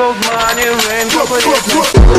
gold money, rain, couple